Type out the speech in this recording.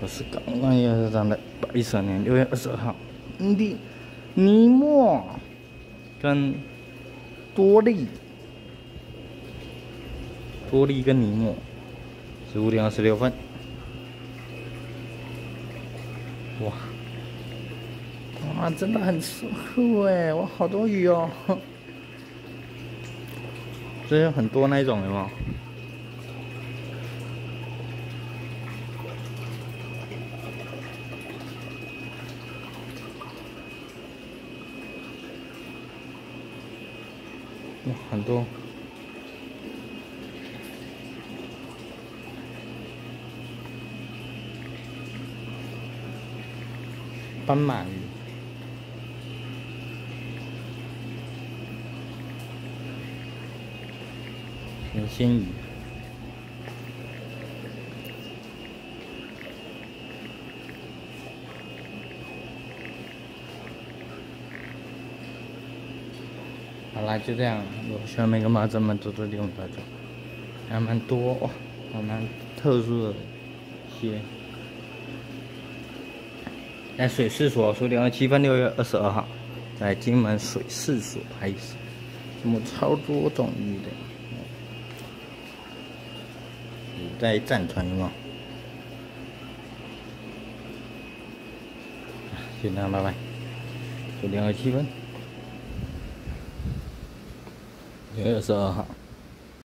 我是刚刚也上的一三年六月二十二号，的尼莫跟多利，多利跟尼莫，十五点二十六分，哇，哇，真的很舒服哎，哇，好多鱼哦，这有很多那种的嘛哇？很多斑马鱼，神仙鱼。好啦，就这样。我希望每个马子们多多利用大家，还蛮多，还蛮特殊的些。在水事所，数量七分，六月二十二号，在金门水事所拍摄，这么超多种鱼的，在战船吗？就这样，拜拜。数量七分。九月十二号